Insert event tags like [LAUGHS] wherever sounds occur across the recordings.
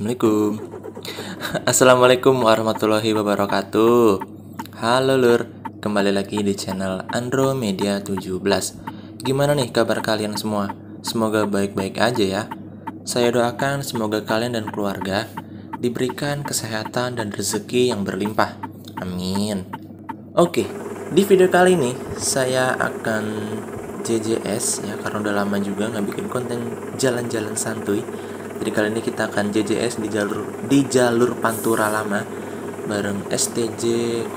Assalamualaikum. [LAUGHS] Assalamualaikum warahmatullahi wabarakatuh. Halo lur. Kembali lagi di channel Andromedia 17 Gimana nih kabar kalian semua? Semoga baik-baik aja ya. Saya doakan semoga kalian dan keluarga Diberikan kesehatan dan rezeki yang berlimpah. Amin. Oke, di video kali ini saya akan JJS ya karena udah lama juga nggak bikin konten jalan-jalan santuy jadi kali ini kita akan JJS di jalur di jalur Pantura lama bareng STJ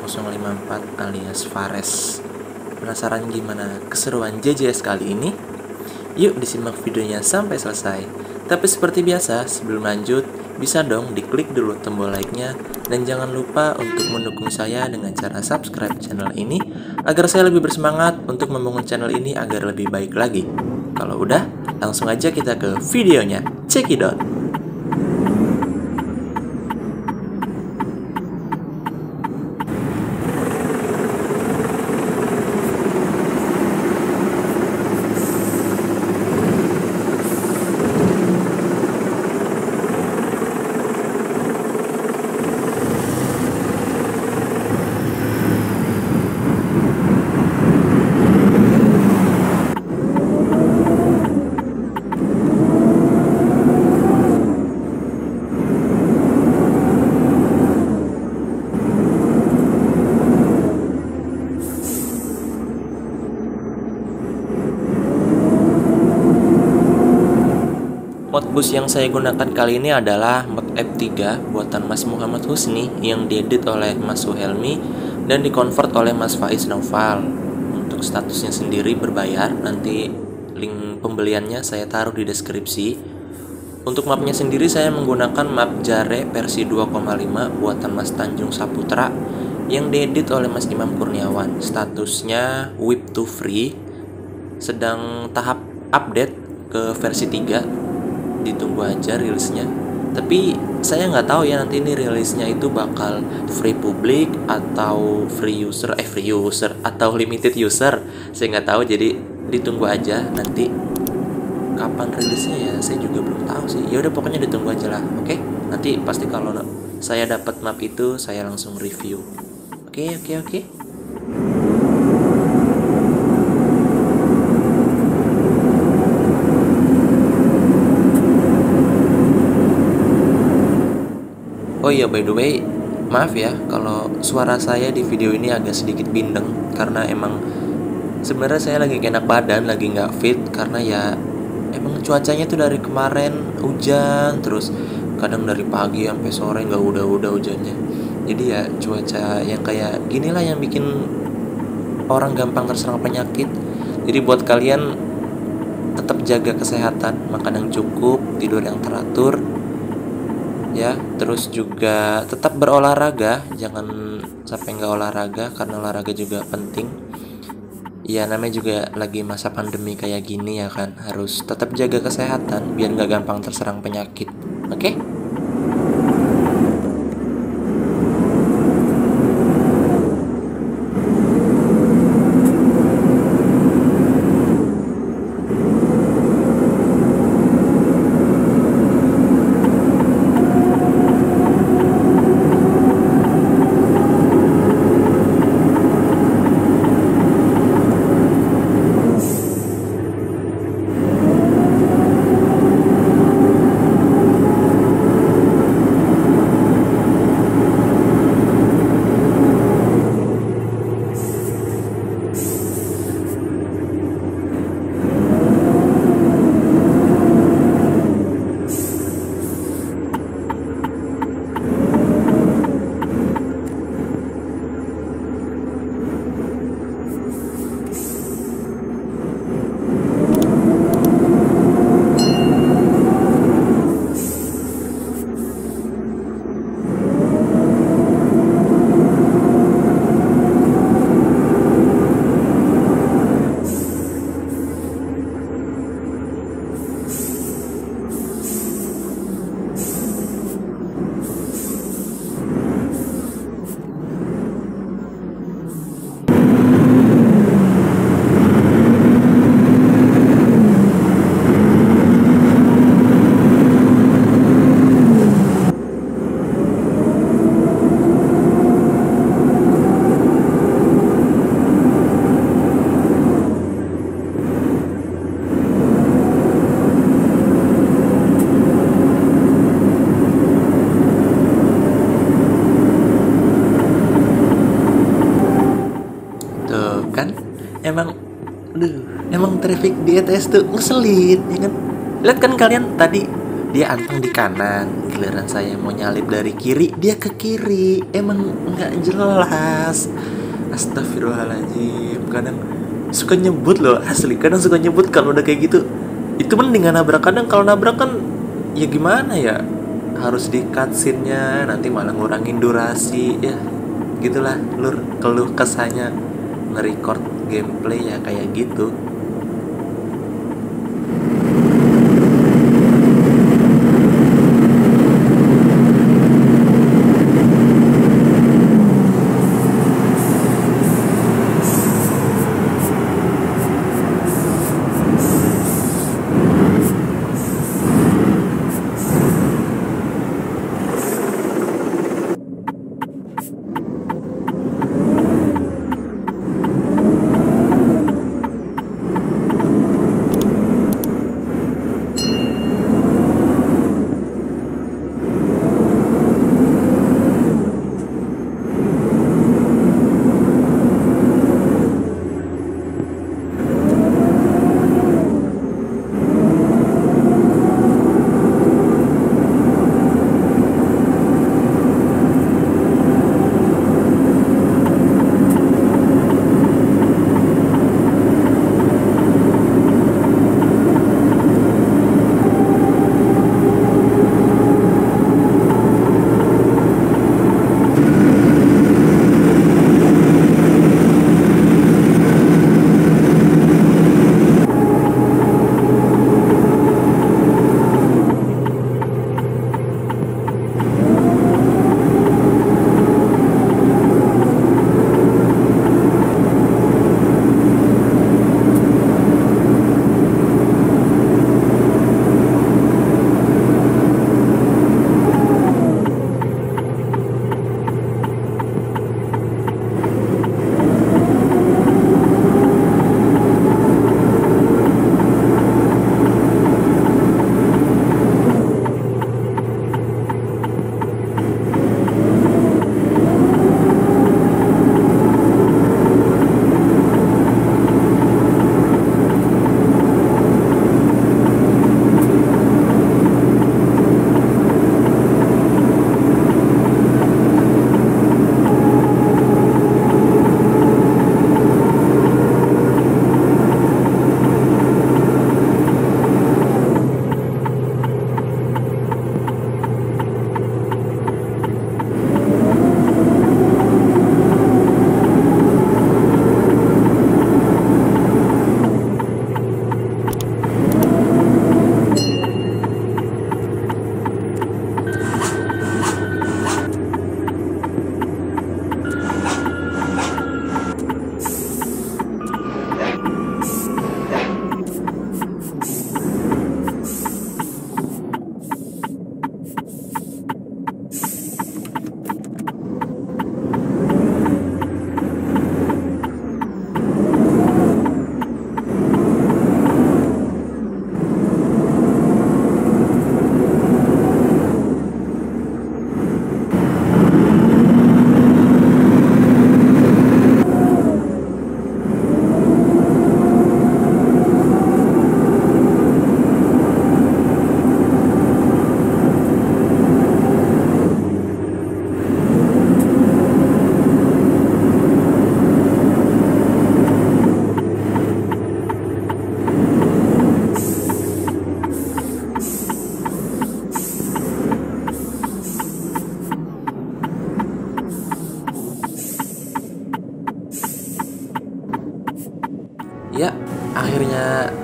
054 alias Fares. Penasaran gimana keseruan JJS kali ini? Yuk disimak videonya sampai selesai. Tapi seperti biasa, sebelum lanjut, bisa dong diklik dulu tombol like-nya dan jangan lupa untuk mendukung saya dengan cara subscribe channel ini agar saya lebih bersemangat untuk membangun channel ini agar lebih baik lagi. Kalau udah, langsung aja kita ke videonya. check it out Modbus yang saya gunakan kali ini adalah mod F3 buatan Mas Muhammad Husni yang diedit oleh Mas Suhelmi dan dikonvert oleh Mas Faiz Noval. Untuk statusnya sendiri berbayar, nanti link pembeliannya saya taruh di deskripsi. Untuk mapnya sendiri saya menggunakan map Jare versi 2,5 buatan Mas Tanjung Saputra yang diedit oleh Mas Imam Kurniawan. Statusnya whip to free sedang tahap update ke versi 3 ditunggu aja rilisnya. Tapi saya nggak tahu ya nanti ini rilisnya itu bakal free public atau free user eh free user atau limited user. Saya nggak tahu jadi ditunggu aja nanti kapan rilisnya ya. Saya juga belum tahu sih. Ya udah pokoknya ditunggu aja lah oke? Nanti pasti kalau saya dapat map itu saya langsung review. Oke oke oke? Oh iya by the way, maaf ya kalau suara saya di video ini agak sedikit bindeng karena emang sebenarnya saya lagi enak badan, lagi nggak fit karena ya emang cuacanya tuh dari kemarin hujan terus kadang dari pagi sampai sore nggak udah-udah hujannya. Jadi ya cuaca yang kayak gini lah yang bikin orang gampang terserang penyakit. Jadi buat kalian tetap jaga kesehatan, makan yang cukup, tidur yang teratur, ya terus juga tetap berolahraga. Jangan sampai nggak olahraga karena olahraga juga penting. Ya namanya juga lagi masa pandemi kayak gini ya kan. Harus tetap jaga kesehatan biar nggak gampang terserang penyakit. Oke? okay? Di ETS tuh ngeselin, ya kan? Lihat kan kalian tadi dia anteng di kanan, giliran saya mau nyalip dari kiri, dia ke kiri. Emang nggak jelas. Astagfirullahaladzim, kadang suka nyebut loh asli, kadang suka nyebut kalau udah kayak gitu. Itu mendingan nabrak kadang kalau nabrak kan ya gimana ya harus di cutscene-nya nanti malah ngurangin durasi ya gitulah lur keluh kesahnya nge-record gameplay ya kayak gitu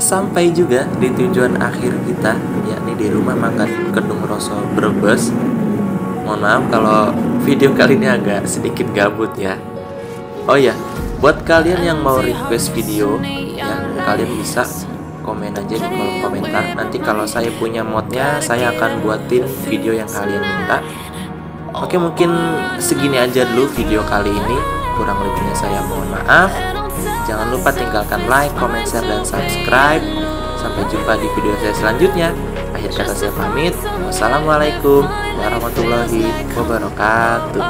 sampai juga di tujuan akhir kita, yakni di rumah makan Kedung Roso Brebes. Mohon maaf kalau video kali ini agak sedikit gabut ya. Oh ya, buat kalian yang mau request video, ya kalian bisa komen aja di kolom komentar. Nanti kalau saya punya modnya, saya akan buatin video yang kalian minta. Oke, mungkin segini aja dulu video kali ini. Kurang lebihnya saya mohon maaf. Jangan lupa tinggalkan like, comment, share, dan subscribe. Sampai jumpa di video saya selanjutnya. Akhir kata saya pamit. Wassalamualaikum warahmatullahi wabarakatuh.